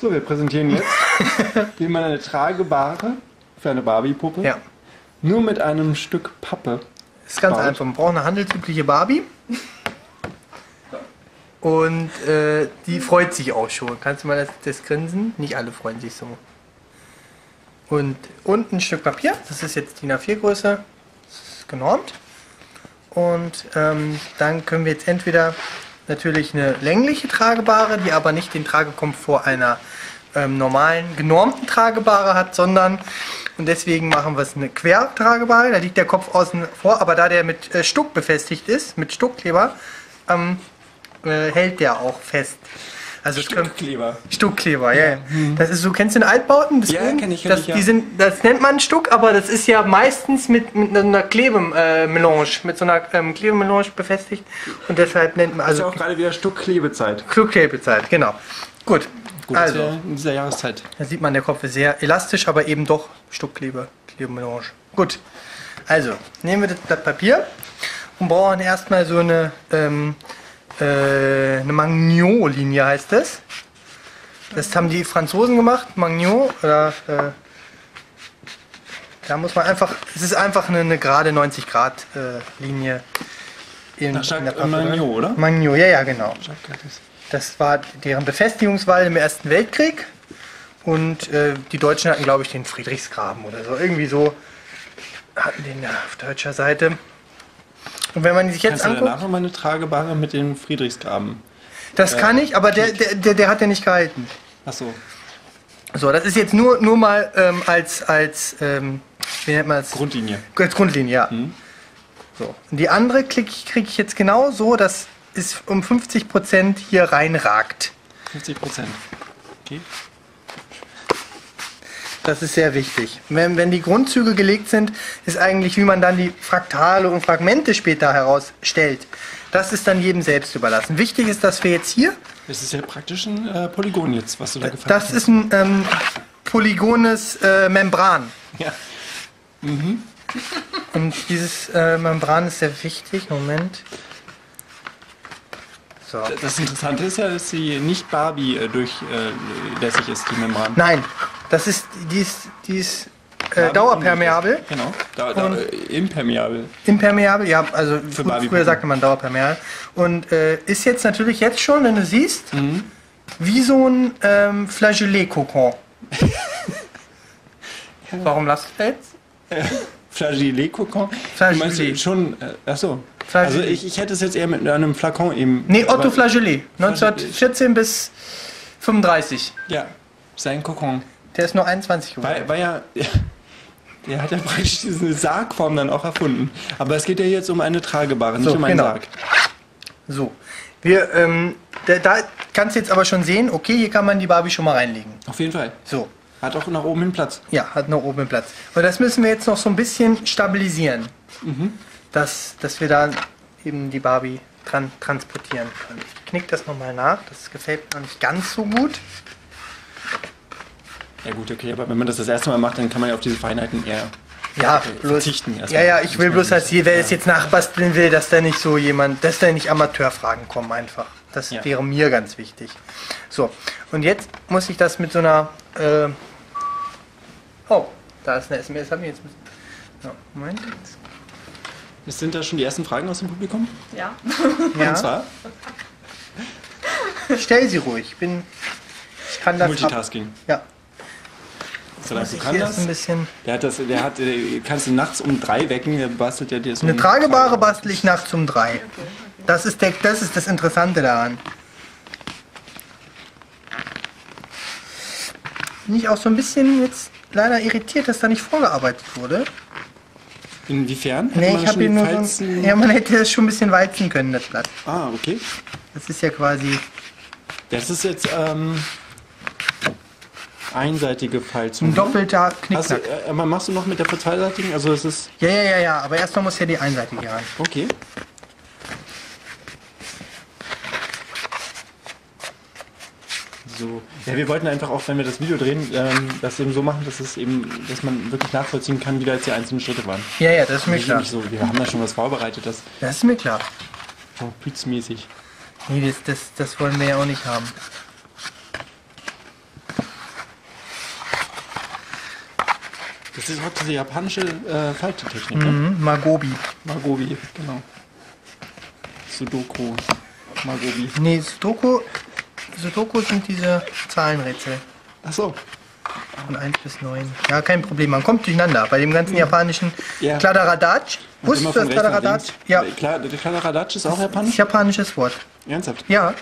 So, wir präsentieren jetzt, wie man eine tragebare für eine Barbie-Puppe Ja. nur mit einem Stück Pappe. Ist ganz Baut. einfach. Man braucht eine handelsübliche Barbie. Und äh, die freut sich auch schon. Kannst du mal das, das grinsen? Nicht alle freuen sich so. Und unten ein Stück Papier. Das ist jetzt DIN A4 Größe. Das ist genormt. Und ähm, dann können wir jetzt entweder natürlich eine längliche Tragebare, die aber nicht den Tragekomfort einer ähm, normalen genormten Tragebare hat, sondern und deswegen machen wir es eine Quertragebare. Da liegt der Kopf außen vor, aber da der mit äh, Stuck befestigt ist, mit Stuckkleber, ähm, äh, hält der auch fest. Also Stuckkleber. Stuckkleber, ja. ja. Das ist so, kennst du den Altbauten? Das Ja, oben? kenn ich, kenn das, ich, ja. die sind, das nennt man Stuck, aber das ist ja meistens mit, mit einer Klebemelange, mit so einer ähm, Klebemelange befestigt. Und deshalb nennt man, Also also auch gerade wieder Stuckklebezeit. Klebezeit, genau. Gut, Gut, also, also. in dieser Jahreszeit. da sieht man, der Kopf ist sehr elastisch, aber eben doch Stuckkleber, Klebemelange. Gut, also, nehmen wir das Blatt Papier und brauchen erstmal so eine, ähm, äh, eine Magnot-Linie heißt das. Das haben die Franzosen gemacht, Magnot, oder, äh, da muss man einfach, es ist einfach eine, eine gerade 90 Grad äh, Linie. In, Nach Jacques Pappe- Magnot, oder? Magnot, ja, ja, genau. Das war deren Befestigungswall im Ersten Weltkrieg. Und äh, die Deutschen hatten, glaube ich, den Friedrichsgraben oder so. Irgendwie so hatten den ja auf deutscher Seite. Und wenn man sich jetzt Kannst du anguckt, danach noch mal eine tragebare mit dem Friedrichsgraben? das kann ich, aber der, der, der, der hat ja nicht gehalten. Achso. So, das ist jetzt nur, nur mal ähm, als, als ähm, wie nennt man das? Grundlinie. Als Grundlinie, ja. Mhm. So. Und die andere kriege ich, krieg ich jetzt genau so, dass es um 50% hier reinragt. 50 Prozent. Okay. Das ist sehr wichtig. Wenn, wenn die Grundzüge gelegt sind, ist eigentlich, wie man dann die Fraktale und Fragmente später herausstellt. Das ist dann jedem selbst überlassen. Wichtig ist, dass wir jetzt hier, Das ist ja praktisch ein äh, Polygon jetzt, was du da gefallen das ist ein ähm, polygones äh, Membran. Ja. Und dieses äh, Membran ist sehr wichtig. Moment. So. Das Interessante ist ja, dass sie nicht Barbie äh, durchlässig ist, die Membran. Nein, das ist, die ist, die ist äh, dauerpermeabel. Genau. Da, da, Und- äh, impermeabel. Impermeabel, ja, also Für Barbie früher sagte man dauerpermeabel. Und äh, ist jetzt natürlich jetzt schon, wenn du siehst, wie so ein ähm, Flageolet-Kokon. Warum lachst du jetzt? Flageolet. meinst schon, äh, achso. Flageolet. Also ich, ich hätte es jetzt eher mit einem Flakon eben... Nee, Otto Flageolet. 1914 bis 35. Ja, sein Kokon. Der ist nur 21 geworden. War, war ja... Der hat ja praktisch diese Sargform dann auch erfunden. Aber es geht ja jetzt um eine tragebare, nicht So, um einen genau. Sarg. So. Wir, ähm, da, da kannst du jetzt aber schon sehen, okay, hier kann man die Barbie schon mal reinlegen. Auf jeden Fall. So. Hat auch nach oben hin Platz. Ja, hat noch oben Platz. Und das müssen wir jetzt noch so ein bisschen stabilisieren. Dass, dass wir da eben die Barbie dran transportieren können. Ich knick das nochmal nach. Das gefällt mir noch nicht ganz so gut. Ja gut, okay, aber wenn man das das erste Mal macht, dann kann man ja auf diese Feinheiten eher... Ja, Okay, bloß. verzichten erstmal. Ja, ja, ich will bloß, dass wer es jetzt nachbasteln will, dass da nicht so jemand, dass da nicht Amateurfragen kommen einfach. Das Ja. wäre mir ganz wichtig. So, und jetzt muss ich das mit so einer. Äh oh, da ist eine SMS. Hab ich jetzt. So, Moment. Sind da schon die ersten Fragen aus dem Publikum? Ja. Ja, Und zwar stell sie ruhig. Ich bin. Ich kann das. ab- Multitasking. Ja, Muss du ich kann hier erst das. ein bisschen. Der hat das, der hat, äh, kannst du nachts um drei wecken, der bastelt ja dir so Eine ein- tragebare bastel ich nachts um drei. Das ist, der, das ist das Interessante daran. Bin ich auch so ein bisschen jetzt leider irritiert, dass da nicht vorgearbeitet wurde. Inwiefern? Hätte Nee, man ich habe hier nur so ein, Ja, man hätte das schon ein bisschen walzen können, das Blatt. Ah, okay. Das ist ja quasi. Das ist jetzt ähm, einseitige Falzung. Ein doppelter Hast du, Knickknack. äh, aber machst du noch mit der zweiseitigen? Also es ist Ja, ja, ja, ja, aber erstmal muss ja die einseitige ran. okay. So. Ja, wir wollten einfach auch, wenn wir das Video drehen, ähm, das eben so machen, dass es eben, dass man wirklich nachvollziehen kann, wie da jetzt die einzelnen Schritte waren. Ja, ja, das ist mir Nicht, klar. so, wir haben da schon was vorbereitet, das Das ist mir klar. so pützmäßig. Nee, das, das, das wollen wir ja auch nicht haben. Das ist auch diese japanische äh, Faltetechnik, ne? Mhm, Magobi. Magobi, genau. Sudoku. Magobi. Nee, Sudoku, Sudoku sind diese Zahlenrätsel. Achso. Von 1 bis 9. Ja, kein Problem. Man kommt durcheinander. Bei dem ganzen japanischen Ja. Kladderadatsch. Wusstest du, dass Kladderadatsch? Ja, Klar, der Kladderadatsch ist auch ist japanisch? japanisches Wort. Ernsthaft? Ja.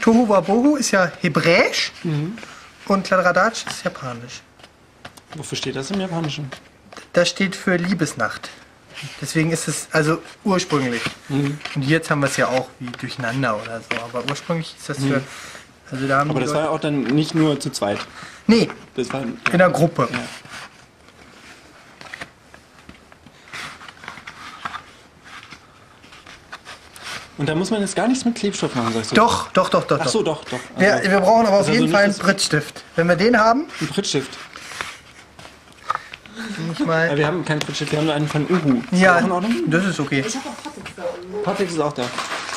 Tohu Wabohu ist ja hebräisch und Kladderadatsch ist japanisch. Wofür steht das im Japanischen? Das steht für Liebesnacht. Deswegen ist es also ursprünglich. Mhm. Und jetzt haben wir es ja auch wie durcheinander oder so. Aber ursprünglich ist das für. Also da haben Mhm. Aber das Leute, war ja auch dann nicht nur zu zweit. Nee, Das war. in der Gruppe. Ja. Und da muss man jetzt gar nichts mit Klebstoff machen, sagst du? Doch, doch, doch, doch. Ach doch. so, doch, doch. Wir, Also, wir brauchen aber auf jeden also Fall einen Brittstift. Wenn wir den haben, Ein Prittstift. Nicht mal. wir haben keinen Prittstift, wir haben nur einen von Uhu. Ist Ja, in Ordnung? das ist okay. Ich habe auch Patex da unten. Patex ist auch da.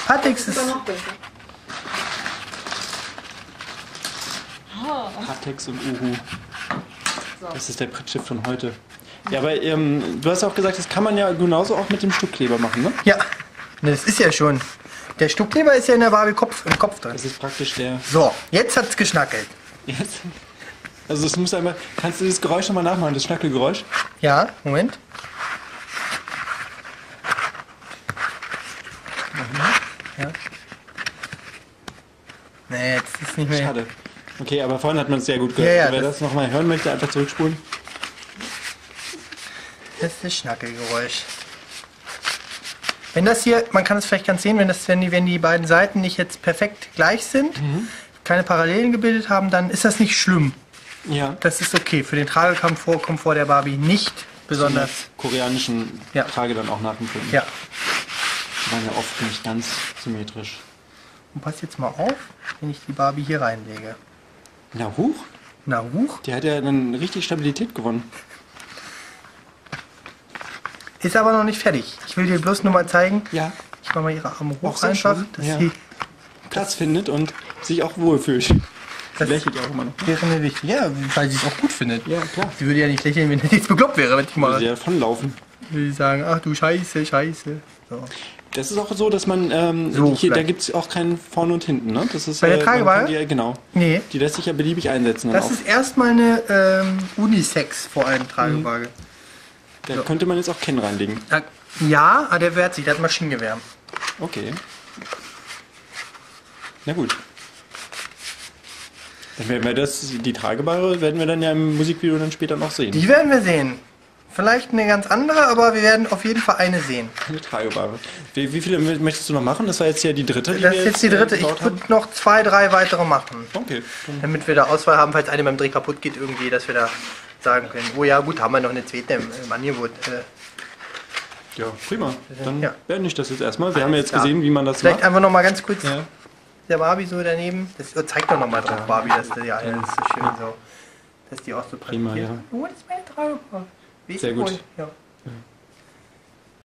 Patix ist. Noch besser. Patex und Uhu. Das ist der Prittstift von heute. Ja, aber ähm, du hast auch gesagt, das kann man ja genauso auch mit dem Stuckkleber machen, ne? Ja, ne, das ist ja schon. Der Stuckkleber ist ja in der Barbie Kopf, im Kopf drin. Das ist praktisch der. So, jetzt hat's geschnackelt. Jetzt. Also es muss einmal. Kannst du das Geräusch nochmal nachmachen, das Schnackelgeräusch? Ja, Moment. Ja. Nee, jetzt ist nicht mehr. Schade. Okay, aber vorhin hat man es sehr gut gehört. Ja, ja, Wer das- das, nochmal hören möchte, einfach zurückspulen. Das ist das Schnackelgeräusch. Wenn das hier, man kann es vielleicht ganz sehen, wenn, das, wenn, die, wenn die beiden Seiten nicht jetzt perfekt gleich sind, keine Parallelen gebildet haben, dann ist das nicht schlimm. Ja. Das ist okay. Für den Tragekomfort Komfort der Barbie nicht besonders. koreanischen Ja. Trage dann auch nachempfunden. Ja. Die waren ja oft nicht ganz symmetrisch. Und pass jetzt mal auf, wenn ich die Barbie hier reinlege. Na huch, Na, huch. die hat ja dann richtig Stabilität gewonnen. Ist aber noch nicht fertig. Ich will dir bloß nur mal zeigen. Ja. Ich mache mal ihre Arme hoch einfach, dass ja. sie Platz findet und sich auch wohlfühlt. Das- Sie lächelt ja auch immer noch. wäre mir wichtig. Ja, weil sie es auch gut findet. Ja, klar. Sie würde ja nicht lächeln, wenn das jetzt bekloppt wäre, wenn ich Würde mal. sie ja davonlaufen. Würde sie sagen, ach du Scheiße, Scheiße. So. Das ist auch so, dass man, ähm, So, hier, da gibt es auch keinen vorne und hinten, ne? Das ist, Bei der Tragebar? kann Die, genau. Nee, Die lässt sich ja beliebig einsetzen. Das ist erstmal eine ähm, Unisex vor allem Tragewaage. Da könnte man jetzt auch Ken reinlegen. Da- Ja, aber der wehrt sich, der hat Maschinengewehr. Okay. Na gut. Dann werden wir das, die Tragebare werden wir dann ja im Musikvideo dann später noch sehen. Die werden wir sehen. Vielleicht eine ganz andere, aber wir werden auf jeden Fall eine sehen. Eine Tragebare. Wie, wie viele möchtest du noch machen? Das war jetzt ja die dritte, die Das ist jetzt die äh, dritte. Ich würde noch zwei, drei weitere machen. Okay. Dann, Damit wir da Auswahl haben, falls eine beim Dreh kaputt geht irgendwie, dass wir da sagen können, oh ja gut, haben wir noch eine zweite im, im Angebot. Äh, ja, prima. Dann Ja. beende ich das jetzt erstmal. Wir haben ja jetzt klar. gesehen, wie man das Vielleicht macht. einfach noch mal ganz kurz Ja. Der Barbie so daneben. Das oh, zeigt doch noch mal drauf, Barbie, dass die, ja, das ist so schön so. Dass die auch so Prima, präsentiert. ja. Oh, das ist meine Traube. Sehr die gut. Ja.